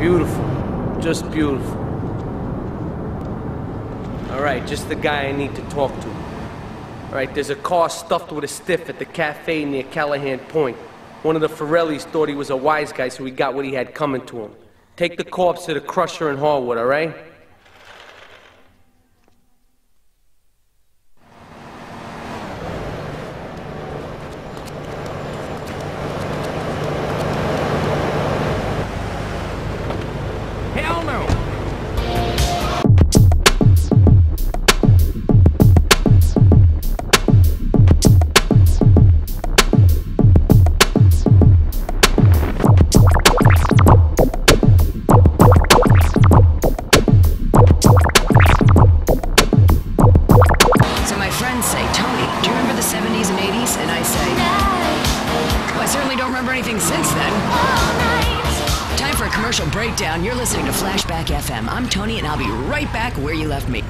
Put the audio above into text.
Beautiful. Just beautiful. All right, just the guy I need to talk to. All right, there's a car stuffed with a stiff at the cafe near Callahan Point. One of the Forellis thought he was a wise guy, so he got what he had coming to him. Take the corpse to the crusher in Harwood, all do you remember the 70s and 80s? And I say, well, I certainly don't remember anything since then. Time for a commercial breakdown. You're listening to Flashback FM. I'm Toni, and I'll be right back where you left me.